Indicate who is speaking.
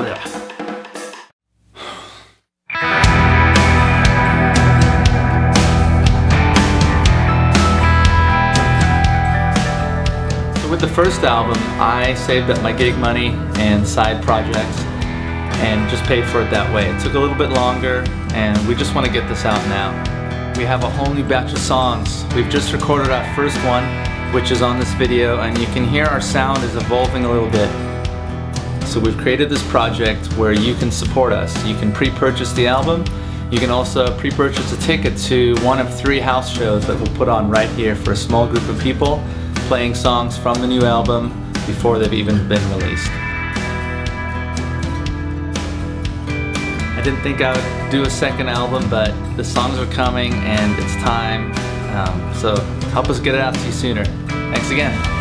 Speaker 1: Blech. with the first album, I saved up my gig money and side projects and just paid for it that way. It took a little bit longer and we just want to get this out now. We have a whole new batch of songs. We've just recorded our first one, which is on this video, and you can hear our sound is evolving a little bit. So we've created this project where you can support us. You can pre-purchase the album. You can also pre-purchase a ticket to one of three house shows that we'll put on right here for a small group of people playing songs from the new album before they've even been released. I didn't think I would do a second album, but the songs are coming and it's time. Um, so help us get it out to you sooner. Thanks again.